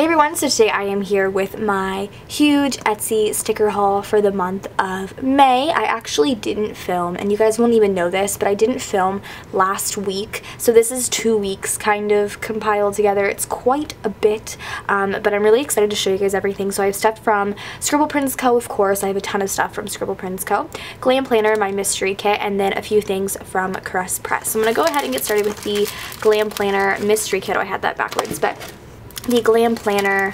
Hey everyone, so today I am here with my huge Etsy sticker haul for the month of May. I actually didn't film, and you guys won't even know this, but I didn't film last week. So this is two weeks kind of compiled together. It's quite a bit, um, but I'm really excited to show you guys everything. So I have stuff from Scribble Prints Co., of course. I have a ton of stuff from Scribble Prints Co., Glam Planner, my mystery kit, and then a few things from Caress Press. So I'm going to go ahead and get started with the Glam Planner mystery kit. Oh, I had that backwards, but the Glam Planner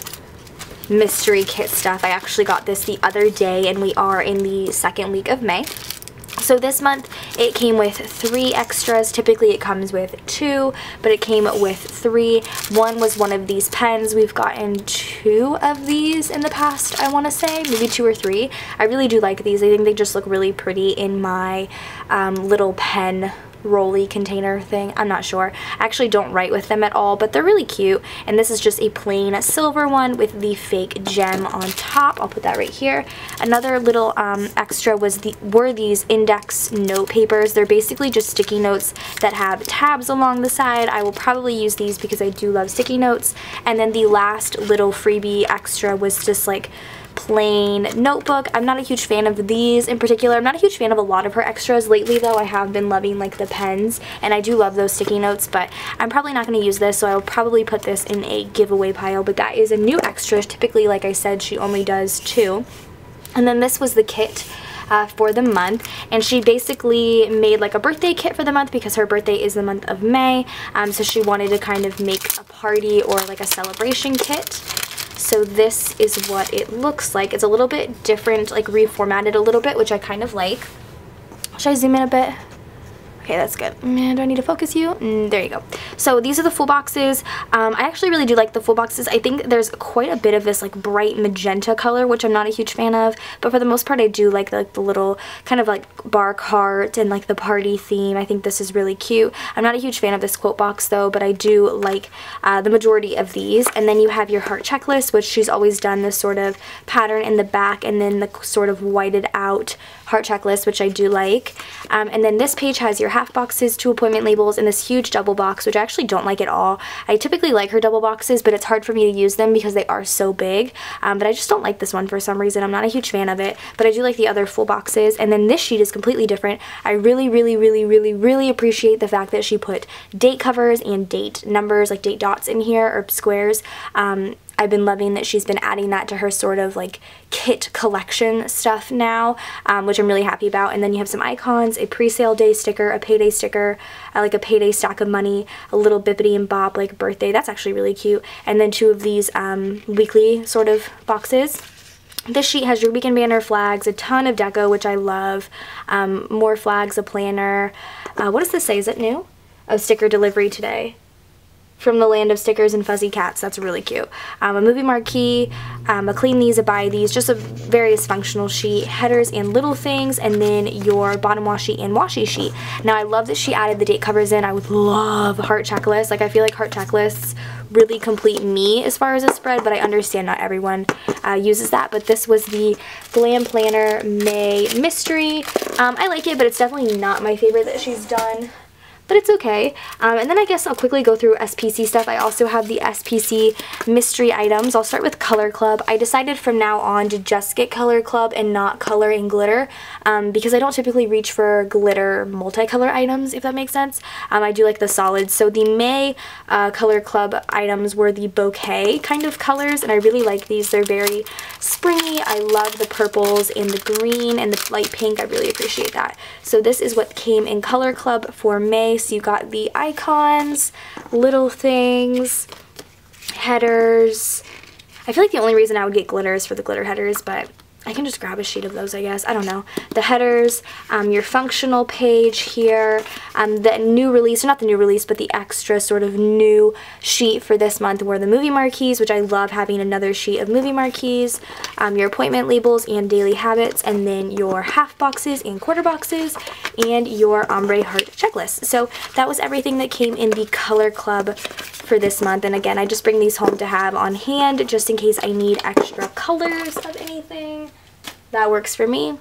mystery kit stuff. I actually got this the other day and we are in the second week of May. So this month it came with three extras. Typically it comes with two, but it came with three. One was one of these pens. We've gotten two of these in the past, I want to say. Maybe two or three. I really do like these. I think they just look really pretty in my um, little pen rolly container thing. I'm not sure. I actually don't write with them at all, but they're really cute. And this is just a plain silver one with the fake gem on top. I'll put that right here. Another little um, extra was the were these index note papers. They're basically just sticky notes that have tabs along the side. I will probably use these because I do love sticky notes. And then the last little freebie extra was just like plain notebook. I'm not a huge fan of these in particular. I'm not a huge fan of a lot of her extras. Lately though, I have been loving like the pens and I do love those sticky notes, but I'm probably not going to use this, so I'll probably put this in a giveaway pile, but that is a new extra. Typically, like I said, she only does two. And then this was the kit uh, for the month and she basically made like a birthday kit for the month because her birthday is the month of May um, so she wanted to kind of make a party or like a celebration kit so this is what it looks like. It's a little bit different, like reformatted a little bit, which I kind of like. Should I zoom in a bit? Okay, that's good. And do I need to focus you? Mm, there you go. So these are the full boxes. Um, I actually really do like the full boxes. I think there's quite a bit of this like bright magenta color, which I'm not a huge fan of. But for the most part, I do like the, like, the little kind of like bark heart and like the party theme. I think this is really cute. I'm not a huge fan of this quote box though, but I do like uh, the majority of these. And then you have your heart checklist, which she's always done this sort of pattern in the back and then the sort of whited out heart checklist, which I do like. Um, and then this page has your half boxes, two appointment labels, and this huge double box, which I actually don't like at all. I typically like her double boxes, but it's hard for me to use them because they are so big. Um, but I just don't like this one for some reason. I'm not a huge fan of it, but I do like the other full boxes. And then this sheet is completely different. I really, really, really, really, really appreciate the fact that she put date covers and date numbers, like date dots in here, or squares. Um, I've been loving that she's been adding that to her sort of like kit collection stuff now, um, which I'm really happy about. And then you have some icons, a pre-sale day sticker, a payday sticker, uh, like a payday stack of money, a little bippity and bop like birthday. That's actually really cute. And then two of these um, weekly sort of boxes. This sheet has your and Banner flags, a ton of deco, which I love, um, more flags, a planner. Uh, what does this say? Is it new? A sticker delivery today from the land of stickers and fuzzy cats. That's really cute. Um, a movie marquee, um, a clean these, a buy these, just a various functional sheet, headers and little things, and then your bottom washi and washi sheet. Now I love that she added the date covers in. I would love heart checklists. Like I feel like heart checklists really complete me as far as a spread, but I understand not everyone uh, uses that. But this was the Glam Planner May Mystery. Um, I like it, but it's definitely not my favorite that she's done but it's okay. Um, and then I guess I'll quickly go through SPC stuff. I also have the SPC mystery items. I'll start with Color Club. I decided from now on to just get Color Club and not Color and Glitter um, because I don't typically reach for glitter multicolor items, if that makes sense. Um, I do like the solids. So the May uh, Color Club items were the bouquet kind of colors, and I really like these. They're very springy. I love the purples and the green and the light pink. I really appreciate that. So this is what came in Color Club for May nice. You got the icons, little things, headers. I feel like the only reason I would get glitter is for the glitter headers, but I can just grab a sheet of those, I guess. I don't know. The headers, um, your functional page here, um, the new release, not the new release, but the extra sort of new sheet for this month were the movie marquees, which I love having another sheet of movie marquees, um, your appointment labels and daily habits, and then your half boxes and quarter boxes, and your ombre heart checklist. So that was everything that came in the Color Club for this month. And again, I just bring these home to have on hand just in case I need extra colors of anything. That works for me.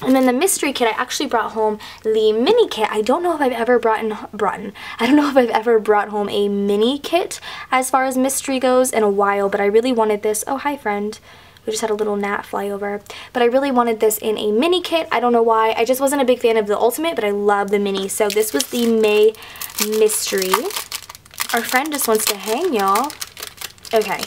And then the mystery kit, I actually brought home the mini kit. I don't know if I've ever brought in, brought in, I don't know if I've ever brought home a mini kit as far as mystery goes in a while, but I really wanted this. Oh, hi friend. We just had a little gnat fly over. But I really wanted this in a mini kit. I don't know why. I just wasn't a big fan of the ultimate, but I love the mini. So this was the May Mystery. Our friend just wants to hang, y'all. Okay,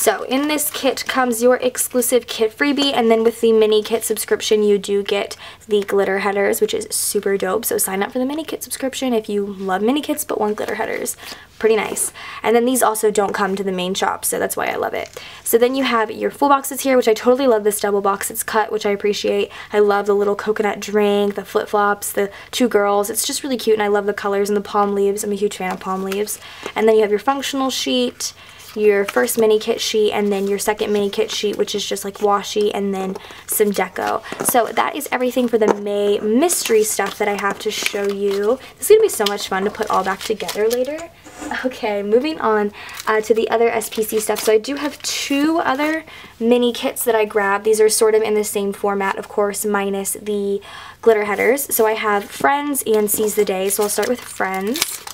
so in this kit comes your exclusive kit freebie and then with the mini kit subscription you do get the glitter headers which is super dope. So sign up for the mini kit subscription if you love mini kits but want glitter headers. Pretty nice. And then these also don't come to the main shop so that's why I love it. So then you have your full boxes here which I totally love this double box. It's cut which I appreciate. I love the little coconut drink, the flip-flops, the two girls. It's just really cute and I love the colors and the palm leaves. I'm a huge fan of palm leaves. And then you have your functional sheet your first mini kit sheet and then your second mini kit sheet which is just like washi and then some deco. So that is everything for the May mystery stuff that I have to show you. This is going to be so much fun to put all back together later. Okay, moving on uh, to the other SPC stuff. So I do have two other mini kits that I grabbed. These are sort of in the same format, of course, minus the glitter headers. So I have Friends and Seize the Day. So I'll start with Friends.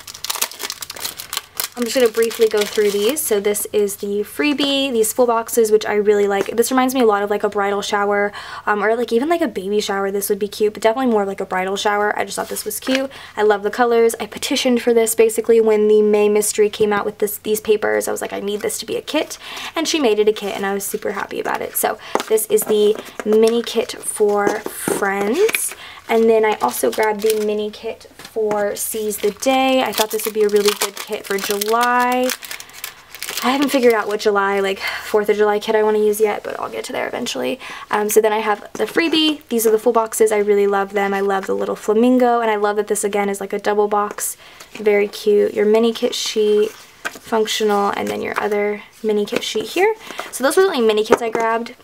I'm just going to briefly go through these. So this is the freebie, these full boxes, which I really like. This reminds me a lot of like a bridal shower um, or like even like a baby shower. This would be cute, but definitely more like a bridal shower. I just thought this was cute. I love the colors. I petitioned for this basically when the May Mystery came out with this these papers. I was like, I need this to be a kit. And she made it a kit and I was super happy about it. So this is the mini kit for friends. And then I also grabbed the mini kit for Seize the Day. I thought this would be a really good kit for July. I haven't figured out what July, like 4th of July kit I want to use yet, but I'll get to there eventually. Um, so then I have the freebie. These are the full boxes. I really love them. I love the little flamingo, and I love that this again is like a double box. Very cute. Your mini kit sheet, functional, and then your other mini kit sheet here. So those were the only mini kits I grabbed.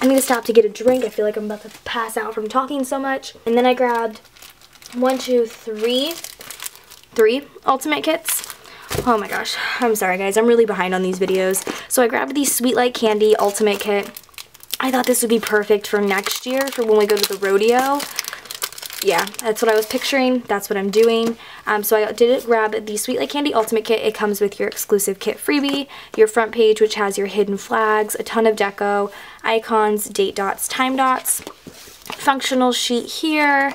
I need to stop to get a drink. I feel like I'm about to pass out from talking so much. And then I grabbed one, two, three, three ultimate kits. Oh my gosh, I'm sorry guys, I'm really behind on these videos. So I grabbed the Sweet Like Candy Ultimate Kit. I thought this would be perfect for next year, for when we go to the rodeo yeah, that's what I was picturing. That's what I'm doing. Um, so I did grab the Sweet Like Candy Ultimate Kit. It comes with your exclusive kit freebie, your front page, which has your hidden flags, a ton of deco, icons, date dots, time dots, functional sheet here,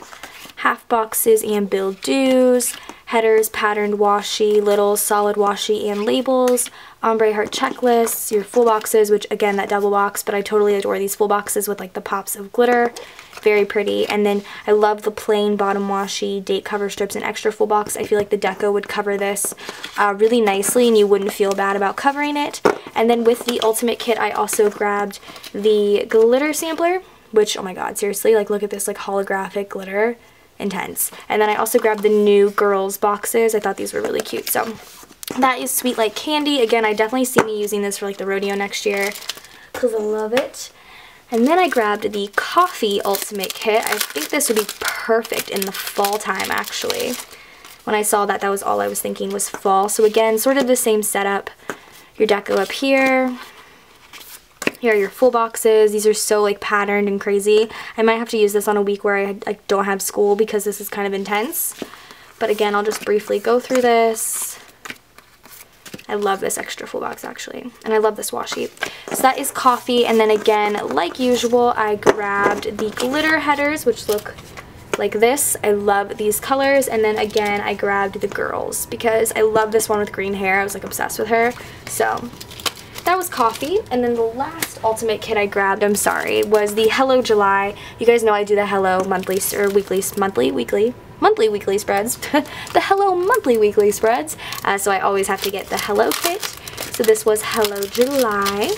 half boxes and bill dues, headers, patterned washi, little solid washi and labels, ombre heart checklists, your full boxes, which again, that double box, but I totally adore these full boxes with like the pops of glitter. Very pretty. And then I love the plain bottom washi date cover strips and extra full box. I feel like the deco would cover this uh, really nicely and you wouldn't feel bad about covering it. And then with the ultimate kit, I also grabbed the glitter sampler, which, oh my god, seriously, like look at this like holographic glitter intense. And then I also grabbed the new girls boxes. I thought these were really cute. So that is Sweet Like Candy. Again, I definitely see me using this for like the rodeo next year because I love it. And then I grabbed the Coffee Ultimate Kit. I think this would be perfect in the fall time actually. When I saw that, that was all I was thinking was fall. So again, sort of the same setup. Your deco up here, here are your full boxes. These are so like patterned and crazy. I might have to use this on a week where I don't have school because this is kind of intense. But again, I'll just briefly go through this. I love this extra full box actually. And I love this washi. So that is coffee. And then again, like usual, I grabbed the glitter headers, which look like this. I love these colors. And then again, I grabbed the girls because I love this one with green hair. I was like obsessed with her. So that was coffee. And then the last ultimate kit I grabbed, I'm sorry, was the Hello July. You guys know I do the Hello monthly or weekly, monthly, weekly, monthly weekly spreads. the Hello monthly weekly spreads. Uh, so I always have to get the Hello kit. So this was Hello July.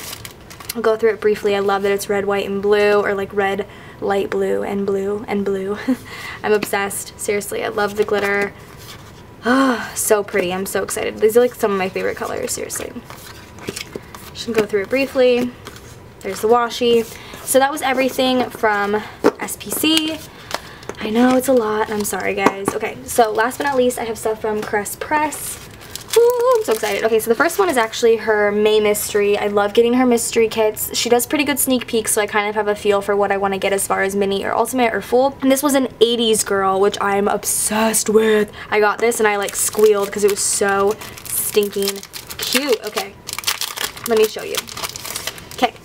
I'll go through it briefly. I love that it's red, white, and blue, or like red, light blue, and blue, and blue. I'm obsessed. Seriously, I love the glitter. Oh, so pretty. I'm so excited. These are like some of my favorite colors, seriously. Gonna go through it briefly. There's the washi. So that was everything from SPC. I know it's a lot. I'm sorry, guys. Okay, so last but not least, I have stuff from Crest Press. Ooh, I'm so excited. Okay, so the first one is actually her May Mystery. I love getting her mystery kits. She does pretty good sneak peeks, so I kind of have a feel for what I want to get as far as mini or ultimate or full. And this was an 80s girl, which I'm obsessed with. I got this and I like squealed because it was so stinking cute. Okay, let me show you. Okay,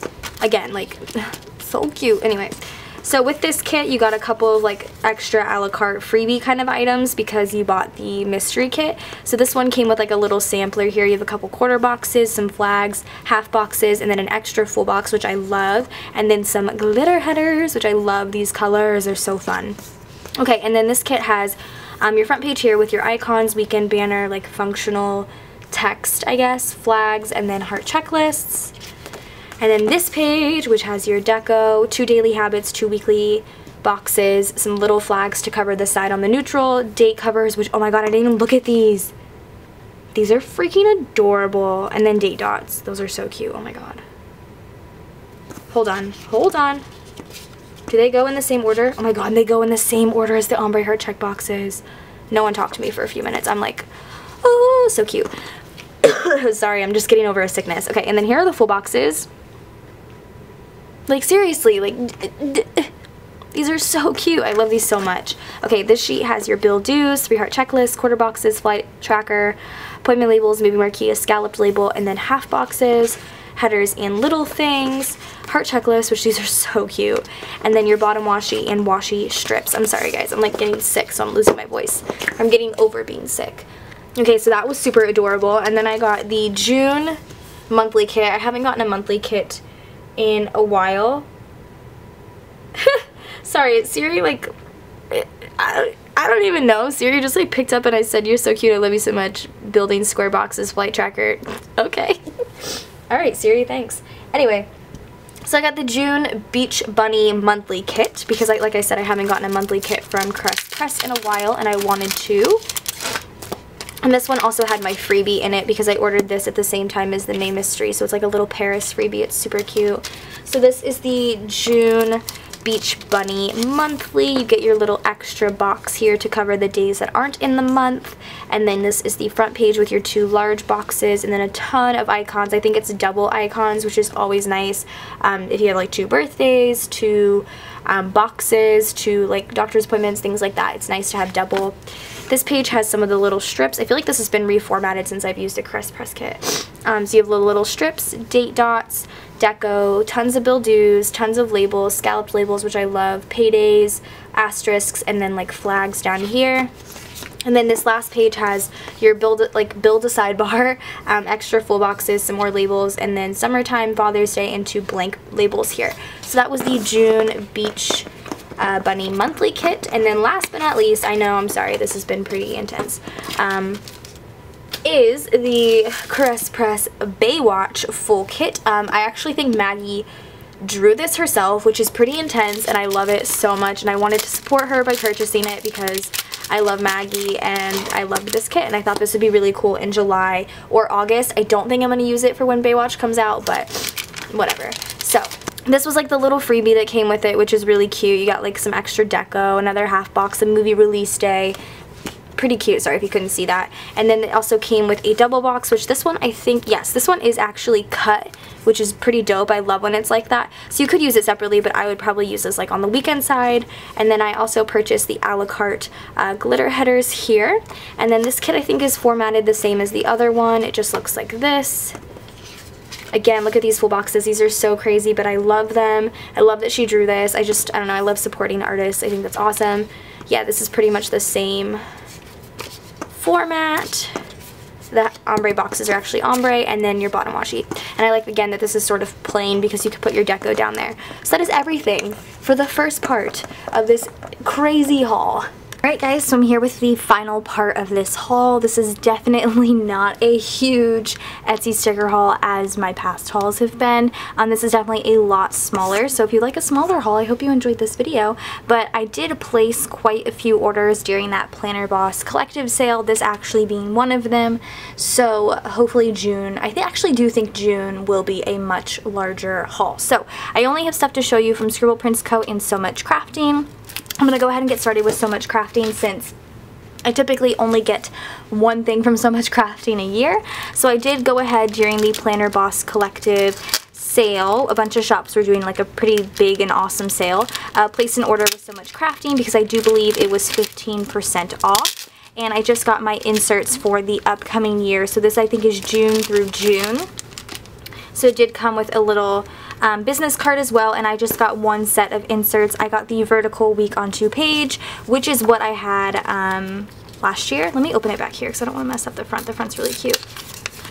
again, like, so cute. Anyways, so with this kit, you got a couple of like extra a la carte freebie kind of items because you bought the mystery kit. So this one came with like a little sampler here. You have a couple quarter boxes, some flags, half boxes, and then an extra full box, which I love. And then some glitter headers, which I love. These colors are so fun. Okay, and then this kit has um, your front page here with your icons, weekend banner, like functional text, I guess, flags, and then heart checklists. And then this page, which has your deco, two daily habits, two weekly boxes, some little flags to cover the side on the neutral, date covers, which, oh my god, I didn't even look at these. These are freaking adorable. And then date dots. Those are so cute. Oh my god. Hold on. Hold on. Do they go in the same order? Oh my god, they go in the same order as the ombre heart check boxes. No one talked to me for a few minutes. I'm like, oh, so cute. Sorry, I'm just getting over a sickness. Okay, and then here are the full boxes. Like seriously, like these are so cute. I love these so much. Okay, this sheet has your bill dues, three heart checklist, quarter boxes, flight tracker, appointment labels, movie marquee, a scalloped label, and then half boxes, headers and little things, heart checklist, which these are so cute, and then your bottom washi and washi strips. I'm sorry guys, I'm like getting sick, so I'm losing my voice. I'm getting over being sick. Okay, so that was super adorable, and then I got the June monthly kit. I haven't gotten a monthly kit in a while. Sorry, Siri like I, I don't even know. Siri just like picked up and I said, you're so cute, I love you so much. Building square boxes, flight tracker. okay. Alright, Siri, thanks. Anyway, so I got the June Beach Bunny monthly kit because I, like I said, I haven't gotten a monthly kit from Crest Press in a while and I wanted to. And this one also had my freebie in it because I ordered this at the same time as the May Mystery. So it's like a little Paris freebie. It's super cute. So this is the June Beach Bunny monthly. You get your little extra box here to cover the days that aren't in the month. And then this is the front page with your two large boxes and then a ton of icons. I think it's double icons, which is always nice. Um, if you have like two birthdays, two um, boxes, two like doctor's appointments, things like that. It's nice to have double. This page has some of the little strips. I feel like this has been reformatted since I've used a Crest Press kit. Um, so you have little, little strips, date dots, deco, tons of bill dues, tons of labels, scalloped labels, which I love, paydays, asterisks, and then like flags down here. And then this last page has your build like build a sidebar, um, extra full boxes, some more labels, and then summertime, Father's Day, and two blank labels here. So that was the June Beach uh, Bunny monthly kit. And then last but not least, I know, I'm sorry, this has been pretty intense, um, is the Crest Press Baywatch full kit. Um, I actually think Maggie drew this herself, which is pretty intense, and I love it so much, and I wanted to support her by purchasing it because I love Maggie and I loved this kit and I thought this would be really cool in July or August. I don't think I'm going to use it for when Baywatch comes out, but whatever. So this was like the little freebie that came with it, which is really cute. You got like some extra deco, another half box, of movie release day. Pretty cute, sorry if you couldn't see that. And then it also came with a double box, which this one I think, yes, this one is actually cut, which is pretty dope. I love when it's like that. So you could use it separately, but I would probably use this like on the weekend side. And then I also purchased the a la carte uh, glitter headers here. And then this kit I think is formatted the same as the other one. It just looks like this. Again, look at these full boxes. These are so crazy, but I love them. I love that she drew this. I just, I don't know, I love supporting artists. I think that's awesome. Yeah, this is pretty much the same format. The ombre boxes are actually ombre, and then your bottom washi. And I like, again, that this is sort of plain because you could put your deco down there. So that is everything for the first part of this crazy haul. Alright guys, so I'm here with the final part of this haul. This is definitely not a huge Etsy sticker haul as my past hauls have been. Um, this is definitely a lot smaller, so if you like a smaller haul, I hope you enjoyed this video. But I did place quite a few orders during that Planner Boss collective sale, this actually being one of them. So hopefully June, I actually do think June will be a much larger haul. So I only have stuff to show you from Scribble Prints Co. and Sew Much Crafting. I'm going to go ahead and get started with Sew Much Crafting since I typically only get one thing from Sew Much Crafting a year. So I did go ahead during the Planner Boss Collective sale. A bunch of shops were doing like a pretty big and awesome sale. Uh, placed an order with Sew Much Crafting because I do believe it was 15% off. And I just got my inserts for the upcoming year. So this I think is June through June. So it did come with a little um, business card as well and I just got one set of inserts. I got the vertical week on two page which is what I had um, last year. Let me open it back here because I don't want to mess up the front. The front's really cute.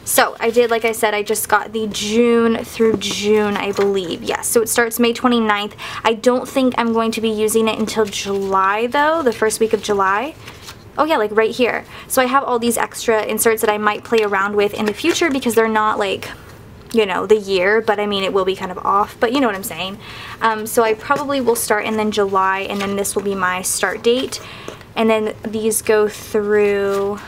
So I did, like I said, I just got the June through June, I believe. Yes, so it starts May 29th. I don't think I'm going to be using it until July, though, the first week of July. Oh yeah, like right here. So I have all these extra inserts that I might play around with in the future because they're not like you know, the year, but I mean, it will be kind of off, but you know what I'm saying. Um, so I probably will start in then July, and then this will be my start date. And then these go through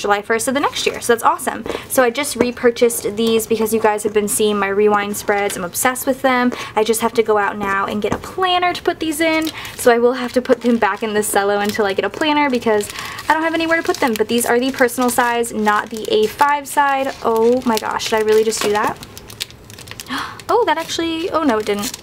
July 1st of the next year. So that's awesome. So I just repurchased these because you guys have been seeing my rewind spreads. I'm obsessed with them. I just have to go out now and get a planner to put these in. So I will have to put them back in the cello until I get a planner because I don't have anywhere to put them. But these are the personal size, not the A5 side. Oh my gosh, should I really just do that? Oh, that actually, oh no it didn't.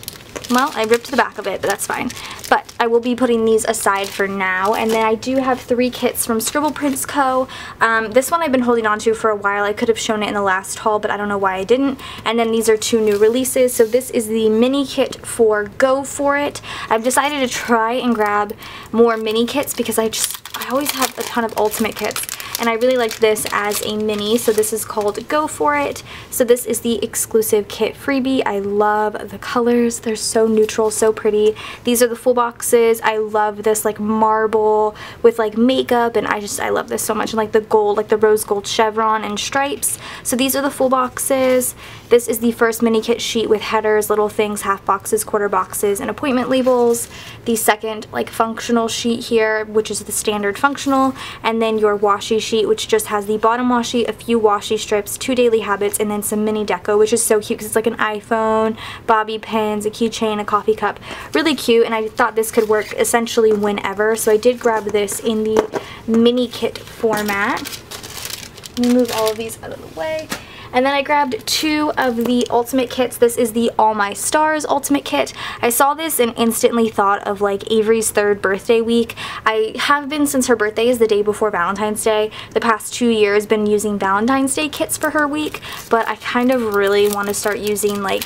Well, I ripped the back of it, but that's fine. But I will be putting these aside for now. And then I do have three kits from Scribble Prints Co. Um, this one I've been holding on to for a while. I could have shown it in the last haul, but I don't know why I didn't. And then these are two new releases. So this is the mini kit for Go For It. I've decided to try and grab more mini kits because I just, I always have a ton of ultimate kits and I really like this as a mini so this is called Go For It. So this is the exclusive kit freebie. I love the colors. They're so neutral so pretty. These are the full boxes. I love this like marble with like makeup and I just I love this so much. And like the gold like the rose gold chevron and stripes. So these are the full boxes. This is the first mini kit sheet with headers little things half boxes quarter boxes and appointment labels. The second like functional sheet here which is the standard functional and then your washi sheet which just has the bottom washi, a few washi strips, two daily habits, and then some mini deco which is so cute because it's like an iPhone, bobby pins, a keychain, a coffee cup. Really cute and I thought this could work essentially whenever so I did grab this in the mini kit format. Move all of these out of the way. And then I grabbed two of the Ultimate kits. This is the All My Stars Ultimate kit. I saw this and instantly thought of like Avery's third birthday week. I have been since her birthday is the day before Valentine's Day. The past two years been using Valentine's Day kits for her week, but I kind of really want to start using like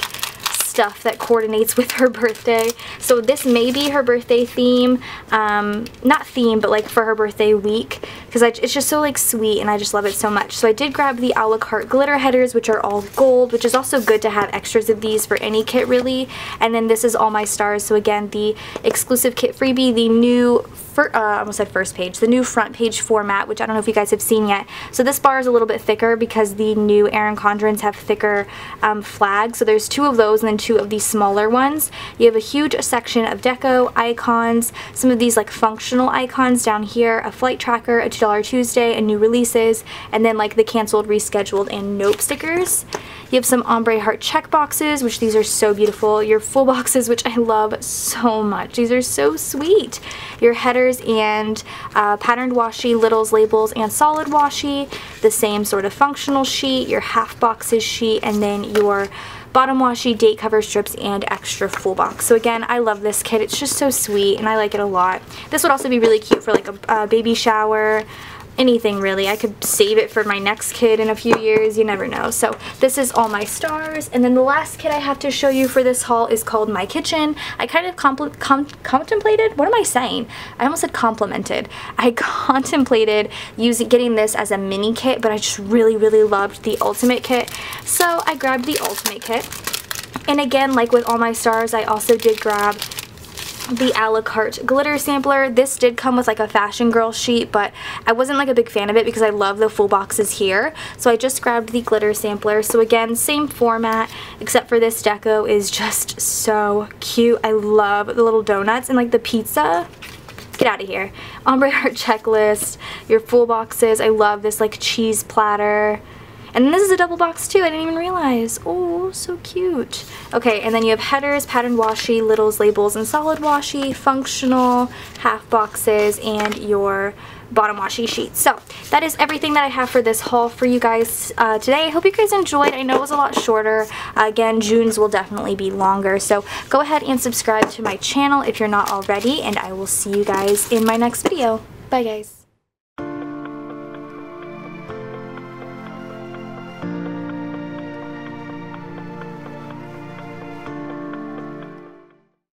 stuff that coordinates with her birthday. So this may be her birthday theme. Um, not theme, but like for her birthday week. Because it's just so like sweet and I just love it so much. So I did grab the a la carte glitter headers, which are all gold, which is also good to have extras of these for any kit really. And then this is all my stars. So again, the exclusive kit freebie, the new uh, almost said first page, the new front page format, which I don't know if you guys have seen yet. So this bar is a little bit thicker because the new Erin Condrens have thicker um, flags. So there's two of those and then two of these smaller ones. You have a huge section of deco, icons, some of these like functional icons down here, a flight tracker, a $2 Tuesday, and new releases, and then like the canceled, rescheduled, and nope stickers. You have some ombre heart check boxes, which these are so beautiful. Your full boxes, which I love so much. These are so sweet. Your headers and uh, patterned washi, littles, labels, and solid washi. The same sort of functional sheet, your half boxes sheet, and then your bottom washi, date cover strips, and extra full box. So again, I love this kit. It's just so sweet, and I like it a lot. This would also be really cute for like a, a baby shower, anything really. I could save it for my next kid in a few years. You never know. So this is all my stars. And then the last kit I have to show you for this haul is called My Kitchen. I kind of com contemplated, what am I saying? I almost said complimented. I contemplated using getting this as a mini kit, but I just really, really loved the ultimate kit. So I grabbed the ultimate kit. And again, like with all my stars, I also did grab the a la carte glitter sampler. This did come with like a fashion girl sheet, but I wasn't like a big fan of it because I love the full boxes here. So I just grabbed the glitter sampler. So again, same format, except for this deco is just so cute. I love the little donuts and like the pizza get out of here. Ombre heart checklist, your full boxes. I love this like cheese platter. And this is a double box too, I didn't even realize. Oh, so cute. Okay, and then you have headers, patterned washi, littles, labels, and solid washi, functional, half boxes, and your bottom washi sheets. So that is everything that I have for this haul for you guys uh, today. I hope you guys enjoyed. I know it was a lot shorter. Uh, again, June's will definitely be longer. So go ahead and subscribe to my channel if you're not already, and I will see you guys in my next video. Bye guys.